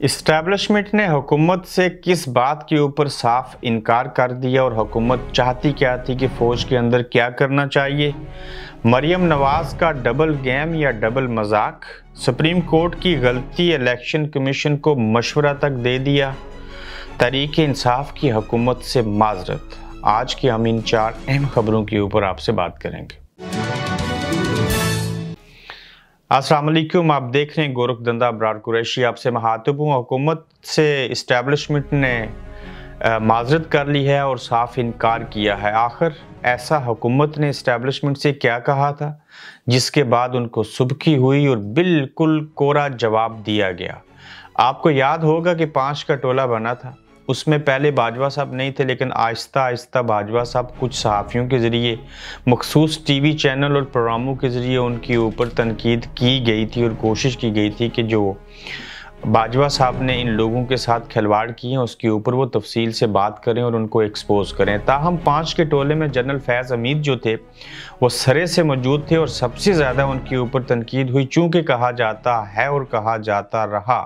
Establishment ने हुकूमत से किस बात के ऊपर साफ़ इनकार कर दिया और हुकूमत चाहती क्या थी कि फ़ौज के अंदर क्या करना चाहिए? मरियम नवाज़ का डबल गेम या डबल मज़ाक? सुप्रीम कोर्ट की गलती इलेक्शन कमीशन को मशवरा तक दे दिया। तरीके इंसाफ की हुकूमत से माजरत। आज की हम इन चार अहम खबरों के ऊपर आपसे बात करेंगे। असलम आप देख रहे हैं गोरख दंदा अबरार कुरैशी। आपसे महातब हूँ हुकूमत से इस्टेब्लिशमेंट ने माजरत कर ली है और साफ़ इनकार किया है। आखिर ऐसा हुकूमत ने इस्टेब्लिशमेंट से क्या कहा था, जिसके बाद उनको सुबकी हुई और बिल्कुल कोरा जवाब दिया गया? आपको याद होगा कि पाँच का टोला बना था। उसमें पहले बाजवा साहब नहीं थे, लेकिन आहिस्ता आहिस्ता बाजवा साहब कुछ सहाफ़ियों के ज़रिए, मखसूस टीवी चैनल और प्रोग्रामों के ज़रिए उनके ऊपर तनकीद की गई थी और कोशिश की गई थी कि जो बाजवा साहब ने इन लोगों के साथ खिलवाड़ किए हैं, उसके ऊपर वो तफसील से बात करें और उनको एक्सपोज करें। ताहम पाँच के टोले में जनरल फैज़ अमीद जो थे, वो सरे से मौजूद थे और सबसे ज़्यादा उनके ऊपर तनकीद हुई, चूँकि कहा जाता है और कहा जाता रहा।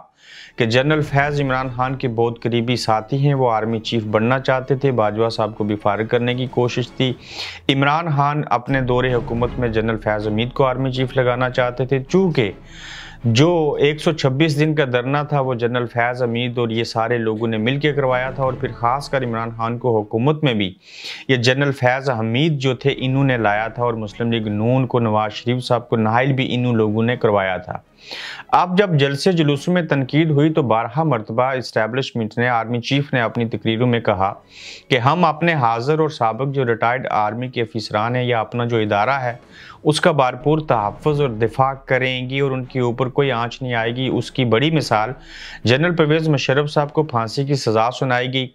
कि जनरल फैज़ इमरान खान के बहुत करीबी साथी हैं, वो आर्मी चीफ बनना चाहते थे। बाजवा साहब को भी फारग करने की कोशिश थी। इमरान खान अपने दौरे हुकूमत में जनरल फैज़ हमीद को आर्मी चीफ लगाना चाहते थे, चूँकि जो 126 दिन का धरना था, वो जनरल फैज़ अमीद और ये सारे लोगों ने मिल के करवाया था और फिर ख़ास कर इमरान खान को हुकूमत में भी ये जनरल फैज़ हमीद जो थे, इन्होंने लाया था और मुस्लिम लीग नून को, नवाज़ शरीफ साहब को, नाहल भी इन लोगों ने करवाया था। अब जब जलसे जुलूसों में तनकीद हुई तो बारह मरतबा इस्टेबलिशमेंट ने, आर्मी चीफ ने अपनी तकरीरों में कहा कि हम अपने हाजिर और सबक जो रिटायर्ड आर्मी के अफसरान हैं या अपना जो इदारा है, उसका भरपूर तहफ़ और दिफा करेंगी और उनके ऊपर कोई आँच नहीं आएगी। उसकी बड़ी मिसाल, जनरल परवेज़ मुशरफ साहब को फांसी की सज़ा सुनाई गई।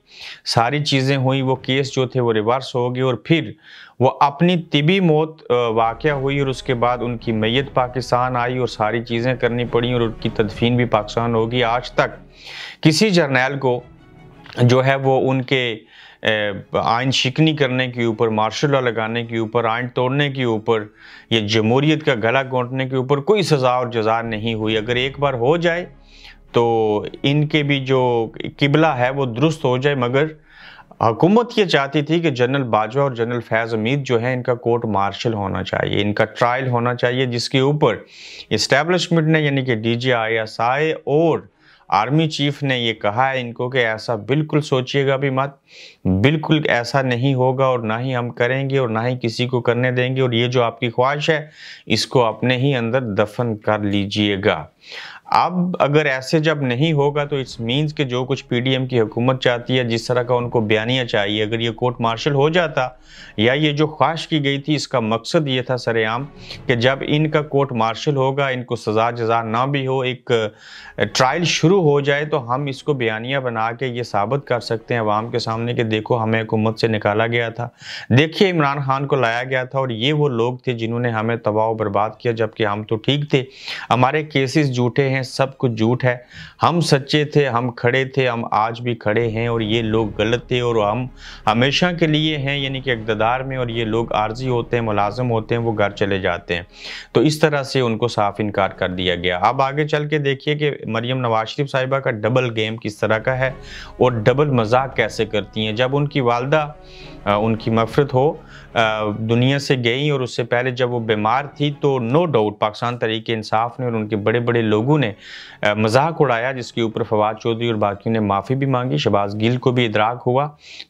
सारी चीज़ें हुई, वो केस जो थे वो रिवर्स हो गए और फिर वो अपनी तिबी मौत वाक़ हुई और उसके बाद उनकी मैत पाकिस्तान आई और सारी चीज़ें करनी पड़ी और उनकी तदफीन भी पाकिस्तान होगी। आज तक किसी जर्नैल को जो है वो उनके आइन शिकनी करने के ऊपर, मार्शल लॉ लगाने के ऊपर, आयन तोड़ने के ऊपर, या जमहूरीत का गला घोंटने के ऊपर कोई सज़ा और जजा नहीं हुई। अगर एक बार हो जाए तो इनके भी जो किबला है, वो दुरुस्त हो जाए। मगर हुकूमत ये चाहती थी कि जनरल बाजवा और जनरल फैज़ अमीद जो है, इनका कोर्ट मार्शल होना चाहिए, इनका ट्रायल होना चाहिए, जिसके ऊपर इस्टेब्लिशमेंट ने, यानी कि D G I, S I और आर्मी चीफ ने ये कहा है इनको कि ऐसा बिल्कुल सोचिएगा भी मत। बिल्कुल ऐसा नहीं होगा और ना ही हम करेंगे और ना ही किसी को करने देंगे और ये जो आपकी ख्वाहिश है, इसको अपने ही अंदर दफन कर लीजिएगा। अब अगर ऐसे जब नहीं होगा तो इट्स मीन्स कि जो कुछ पीडीएम की हुकूमत चाहती है, जिस तरह का उनको बयानिया चाहिए, अगर ये कोर्ट मार्शल हो जाता, या ये जो ख्वाहिश की गई थी, इसका मकसद ये था सरेआम कि जब इनका कोर्ट मार्शल होगा, इनको सज़ा जजा ना भी हो, एक ट्रायल शुरू हो जाए तो हम इसको बयानिया बना के ये साबित कर सकते हैं अवाम के सामने कि देखो, हमें हुकूमत से निकाला गया था। देखिए, इमरान खान को लाया गया था, और ये वो लोग थे जिन्होंने हमें तबाह बर्बाद किया, जबकि हम तो ठीक थे। हमारे केसेस झूठे हैं सब कुछ झूठ है। हम सच्चे थे, हम खड़े थे, हम आज भी खड़े हैं और ये लोग गलत थे और हम हमेशा के लिए हैं, यानी कि इकतदार में और ये लोग आर्जी होते हैं, मुलाजम होते हैं, वो घर चले जाते हैं। तो इस तरह से उनको साफ़ इनकार कर दिया गया। अब आगे चल के देखिए कि मरियम नवाज़ शरीफ साहिबा का डबल गेम किस तरह का है और डबल मज़ाक कैसे करती हैं, जब उनकी वालदा उनकी मफरत हो दुनिया से गई और उससे पहले जब वो बीमार थी तो नो डाउट पाकिस्तान तरीके इंसाफ ने और उनके बड़े बड़े लोगों ने मज़ाक उड़ाया, जिसके ऊपर फवाद चौधरी और बाकियों ने माफ़ी भी मांगी। शबाज गिल को भी इदराक हुआ।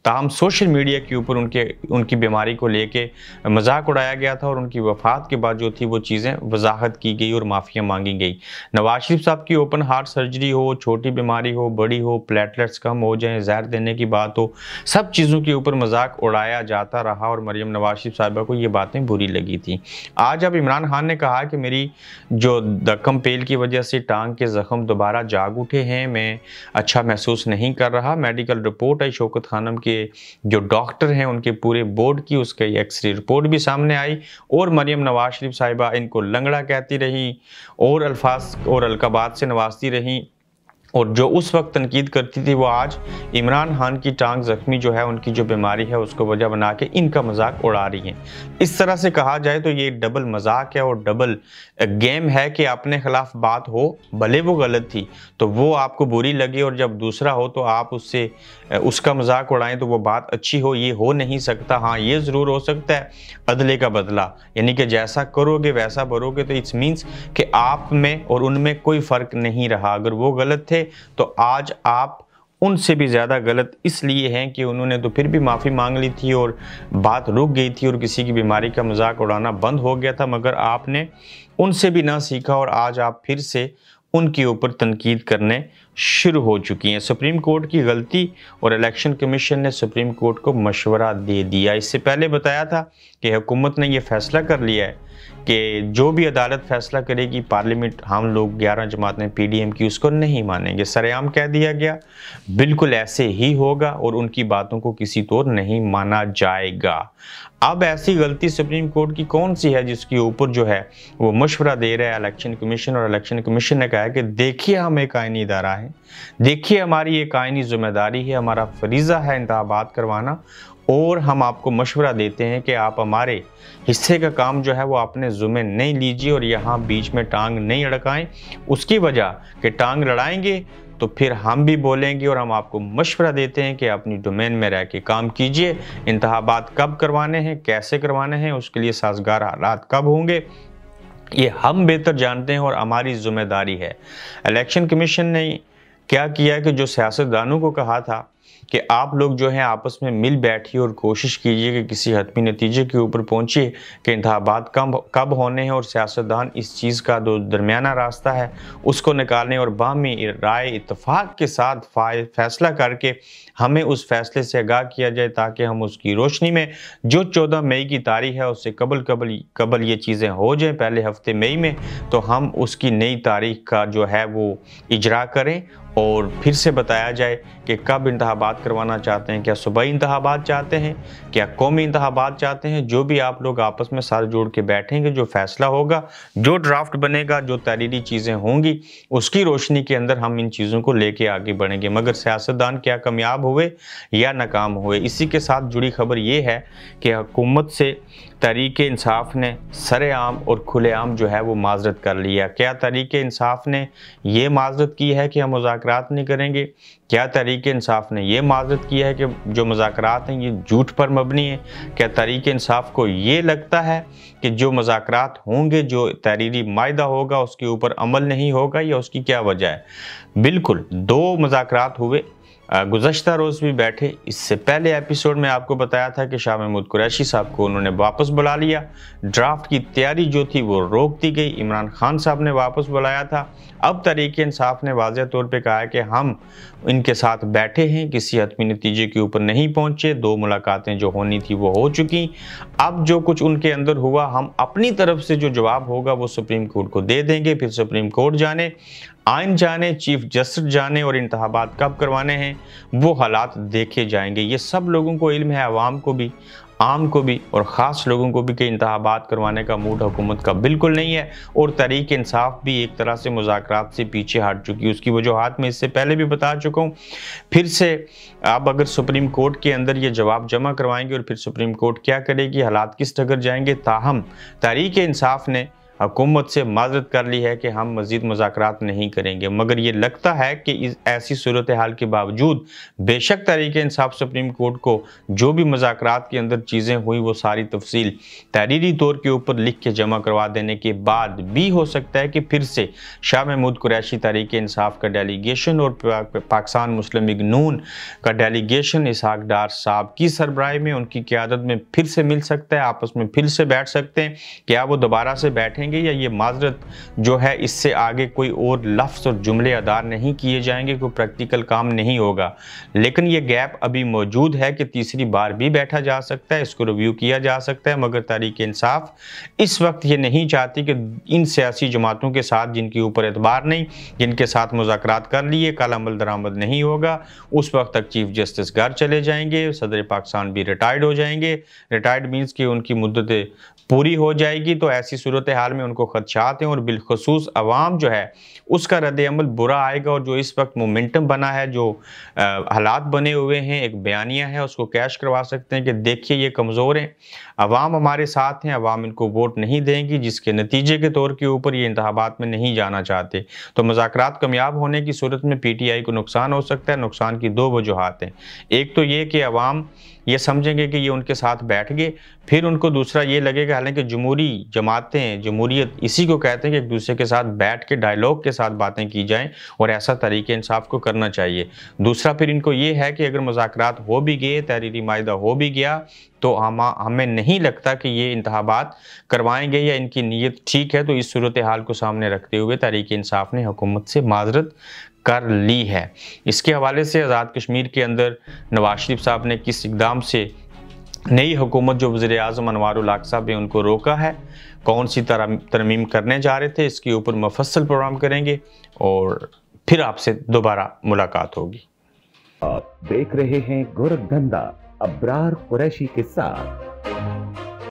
ताहम सोशल मीडिया के ऊपर उनके, उनकी बीमारी को लेके मज़ाक उड़ाया गया था और उनकी वफात के बाद जो थी वो चीज़ें वजाहत की गई और माफ़ियाँ मांगी गई। नवाज़ शरीफ साहब की ओपन हार्ट सर्जरी हो, छोटी बीमारी हो, बड़ी हो प्लेटलेट्स कम हो जाए, जहर देने की बात हो, सब चीज़ों के ऊपर मज़ाक उड़ाया जाता रहा और मरियम नवाज़ शरीफ साहिबा को ये बातें बुरी लगी थी। आज अब इमरान खान ने कहा कि मेरी जो दकम पेल की वजह से टांग के ज़ख्म दोबारा जाग उठे हैं, मैं अच्छा महसूस नहीं कर रहा। मेडिकल रिपोर्ट है शोकत खानम के जो डॉक्टर हैं, उनके पूरे बोर्ड की उसके एक्सरे रिपोर्ट भी सामने आई और मरियम नवाज़ शरीफ साहिबा इनको लंगड़ा कहती रही और अल्फाज और अलकाबाद से नवाजती रही। और जो उस वक्त तनकीद करती थी, वो आज इमरान खान की टांग जख्मी जो है, उनकी जो बीमारी है, उसको वजह बना के इनका मज़ाक उड़ा रही हैं। इस तरह से कहा जाए तो ये डबल मज़ाक है और डबल गेम है कि अपने खिलाफ बात हो, भले वो गलत थी तो वो आपको बुरी लगी और जब दूसरा हो तो आप उससे, उसका मज़ाक उड़ाएँ तो वो बात अच्छी हो, ये हो नहीं सकता। हाँ ये ज़रूर हो सकता है अदले का बदला। यानी कि जैसा करोगे, वैसा भरोगे तो इट्स मीन्स कि आप में और उनमें कोई फ़र्क नहीं रहा। अगर वो गलत थे तो आज आप उनसे भी ज़्यादा गलत इसलिए हैं कि उन्होंने तो फिर भी माफ़ी मांग ली थी और बात रुक गई थी और किसी की बीमारी का मज़ाक उड़ाना बंद हो गया था, मगर आपने उनसे भी ना सीखा और आज आप फिर से उनके ऊपर तनकीद करने शुरू हो चुकी हैं। सुप्रीम कोर्ट की गलती और इलेक्शन कमीशन ने सुप्रीम कोर्ट को मशवरा दे दिया। इससे पहले बताया था कि हुकूमत ने यह फैसला कर लिया है। कि जो भी अदालत फैसला करेगी, पार्लियामेंट, हम लोग ग्यारह जमातें पीडीएम की उसको नहीं मानेंगे। सरेआम कह दिया गया, बिल्कुल ऐसे ही होगा और उनकी बातों को किसी तौर नहीं माना जाएगा। अब ऐसी गलती सुप्रीम कोर्ट की कौन सी है जिसके ऊपर जो है वो मशवरा दे रहा है इलेक्शन कमीशन? और इलेक्शन कमीशन ने कहा है कि देखिए हम एक आइनी इदारा है, देखिए हमारी एक आइनी ज़िम्मेदारी है, हमारा फरीज़ा है इंतबात करवाना और हम आपको मशवरा देते हैं कि आप हमारे हिस्से का काम जो है वो आपने ज़ुमे नहीं लीजिए और यहाँ बीच में टांग नहीं अड़काएँ। उसकी वजह कि टांग लड़ाएँगे तो फिर हम भी बोलेंगे और हम आपको मशवरा देते हैं कि अपनी डोमेन में रह के काम कीजिए। इंतबात कब करवाने हैं, कैसे करवाने हैं, उसके लिए साजगार हालात कब होंगे, ये हम बेहतर जानते हैं और हमारी ज़िम्मेदारी है। इलेक्शन कमीशन ने क्या किया कि जो सियासतदानों को कहा था कि आप लोग जो हैं आपस में मिल बैठिए और कोशिश कीजिए कि किसी हतमी नतीजे के ऊपर पहुँचिए कि इंतबात कब कब होने हैं और सियासतदान इस चीज़ का जो दरमियाना रास्ता है। उसको निकालने और बामी राय इतफाक़ के साथ फैसला करके हमें उस फैसले से आगाह किया जाए ताकि हम उसकी रोशनी में जो चौदह मई की तारीख है उससे कबल कबल कबल ये चीज़ें हो जाएँ पहले हफ़्ते मई में तो हम उसकी नई तारीख का जो है वो इजरा करें और फिर से बताया जाए कि कब इंतबात करवाना चाहते हैं, क्या सुबह इंतबात चाहते हैं, क्या कौमी इंतबात चाहते हैं, जो भी आप लोग आपस में साथ जोड़ के बैठेंगे, जो फैसला होगा, जो ड्राफ्ट बनेगा, जो तहरीरी चीज़ें होंगी, उसकी रोशनी के अंदर हम इन चीज़ों को लेके आगे बढ़ेंगे। मगर सियासतदान क्या कामयाब हुए या नाकाम हुए, इसी के साथ जुड़ी खबर ये है कि हुकूमत से तरीके इंसाफ ने सरेआम और खुलेआम जो है वो माजरत कर लिया। क्या तरीके इंसाफ ने ये माजरत की है कि हम मुजाकर नहीं करेंगे? क्या तरीके इंसाफ ने यह माजरत किया है कि जो मज़ाक हैं, ये झूठ पर मबनी है? क्या तरीके इंसाफ को ये लगता है कि जो मज़ाक होंगे, जो तहरीरी माहा होगा, उसके ऊपर अमल नहीं होगा या उसकी क्या वजह है? बिल्कुल, दो मज़ाक हुए गुजशत रोज़ भी बैठे। इससे पहले एपिसोड में आपको बताया था कि शाह महमूद कुरैशी साहब को उन्होंने वापस बुला लिया। ड्राफ्ट की तैयारी जो थी वो रोक दी गई। इमरान खान साहब ने वापस बुलाया था। अब तरीके इंसाफ ने वाज तौर पर कहा है कि हम इनके साथ बैठे हैं, किसी हतमी नतीजे के ऊपर नहीं पहुँचे। दो मुलाकातें जो होनी थी वो हो चुकी। अब जो कुछ उनके अंदर हुआ, हम अपनी तरफ़ से जो जवाब होगा वो सुप्रीम कोर्ट को दे देंगे, फिर सुप्रीम कोर्ट जाने। आइन जाने, चीफ जस्टिस जाने और इंतबात कब करवाने हैं, वो हालात देखे जाएँगे। ये सब लोगों को इल्म है, आवाम को भी, आम को भी और ख़ास लोगों को भी कि इंतबात करवाने का मूड हुकूमत का बिल्कुल नहीं है और तरीक इंसाफ भी एक तरह से मुजाकर से पीछे हट चुकी है। उसकी वजूहत में इससे पहले भी बता चुका हूँ। फिर से आप अगर सुप्रीम कोर्ट के अंदर ये जवाब जमा करवाएँगे और फिर सुप्रीम कोर्ट क्या करेगी, हालात किस टगर जाएँगे, ताहम तरीक इंसाफ ने हुकूमत से माजरत कर ली है कि हम मज़ीद मुजाकर नहीं करेंगे। मगर ये लगता है कि इस, ऐसी सूरत हाल के बावजूद बेशक तरीके इंसाफ सुप्रीम कोर्ट को जो भी मुजाकर के अंदर चीज़ें हुई, वो सारी तफसील तहरीरी तौर के ऊपर लिख के जमा करवा देने के बाद भी हो सकता है कि फिर से शाह महमूद कुरैशी तरीके इंसाफ का डेलीगेशन और पाकिस्तान मुस्लिम लीग नून का डेलीगेशन इसहाक डार साहब की सरबराही में उनकी क्यादत में फिर से मिल सकता है, आपस में फिर से बैठ सकते हैं। क्या वो दोबारा से बैठें? रखेंगे या ये माजरत जो है इससे आगे कोई और लफ्ज़ और जुमले अदा नहीं किए जाएँगे, कोई प्रैक्टिकल काम नहीं होगा। लेकिन ये गैप अभी मौजूद है कि तीसरी बार भी बैठा जा सकता है, इसको रिव्यू किया जा सकता है, मगर तारीख इंसाफ इस वक्त ये नहीं चाहती कि इन सियासी जमातों के साथ जिनके ऊपर एतबार नहीं, जिनके साथ मुजाकर कर लिए, कल अमल दरामद नहीं होगा, उस वक्त तक चीफ जस्टिस घर चले जाएँगे, सदर पाकिस्तान भी रिटायर्ड हो जाएँगे। रिटायर्ड मीन्स कि उनकी मुद्दत पूरी हो जाएगी तो ऐसी सूरत हाल में उनको खदशात हैं और बिलखसूस अवाम जो है, उसका रद्द अमल बुरा आएगा और जो इस वक्त मोमेंटम बना है, जो हालात बने हुए हैं, एक बयानिया है, उसको कैश करवा सकते हैं कि देखिए ये कमज़ोर हैं। अवाम हमारे साथ हैं, अवाम इनको वोट नहीं देंगी, जिसके नतीजे के तौर के ऊपर ये इंतबात में नहीं जाना चाहते। तो मज़ाक कामयाब होने की सूरत में पी टी आई को नुकसान हो सकता है, नुकसान की दो वजूहत हैं। एक तो ये कि अवाम ये समझेंगे कि ये उनके साथ बैठ गए फिर उनको दूसरा ये लगेगा, हालाँकि जमहूरी जमातें जमहूरीत इसी को कहते हैं कि एक दूसरे के साथ बैठ के डायलॉग के साथ बातें की जाएँ और ऐसा तरीके इंसाफ को करना चाहिए। दूसरा फिर इनको ये है कि अगर मुजाकर हो भी गए, तहरीरी माहा हो भी गया तो हम, हमें नहीं लगता कि ये इंतबात करवाएँगे या इनकी नीयत ठीक है तो इस सूरत हाल को सामने रखते हुए तहरीक इंसाफ ने हुकूमत से माजरत कर ली है। इसके हवाले से आज़ाद कश्मीर के अंदर नवाज़ शरीफ साहब ने किस इकदाम से नई हुकूमत जो वज़ी अजम अनवर साहब ने उनको रोका है, कौन सी तरमीम करने जा रहे थे, इसके ऊपर मुफसल प्रोग्राम करेंगे और फिर आपसे दोबारा मुलाकात होगी। आप देख रहे हैं गोरखधंधा अब्रार कुरैशी के साथ।